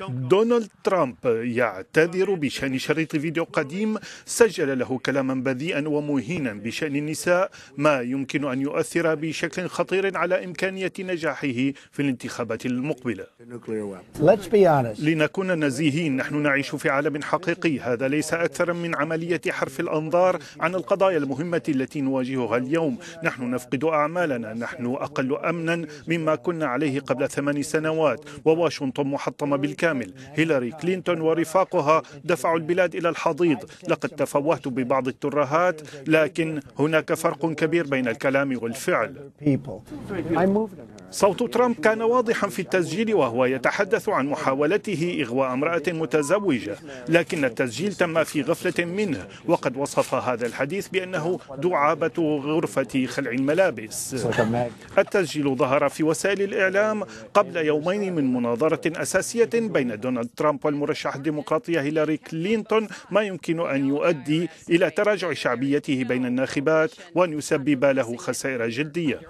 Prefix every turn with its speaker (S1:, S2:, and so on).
S1: دونالد ترامب يعتذر بشأن شريط فيديو قديم سجل له كلاما بذيئا ومهينا بشأن النساء ما يمكن أن يؤثر بشكل خطير على إمكانية نجاحه في الانتخابات المقبلة. لنكون نزيهين نحن نعيش في عالم حقيقي. هذا ليس أكثر من عملية حرف الأنظار عن القضايا المهمة التي نواجهها اليوم. نحن نفقد أعمالنا نحن أقل أمنا مما كنا عليه قبل ثمان سنوات. وواشنطن محطمة بالكامل. هيلاري كلينتون ورفاقها دفعوا البلاد إلى الحضيض. لقد تفوهت ببعض الترهات لكن هناك فرق كبير بين الكلام والفعل. صوت ترامب كان واضحا في التسجيل وهو يتحدث عن محاولته إغواء امرأة متزوجة لكن التسجيل تم في غفلة منه وقد وصف هذا الحديث بأنه دعابة غرفة خلع الملابس. التسجيل ظهر في وسائل الإعلام قبل يومين من مناظرة أساسية بين دونالد ترامب والمرشح الديمقراطية هيلاري كلينتون ما يمكن أن يؤدي إلى تراجع شعبيته بين الناخبات وأن يسبب له خسائر جدية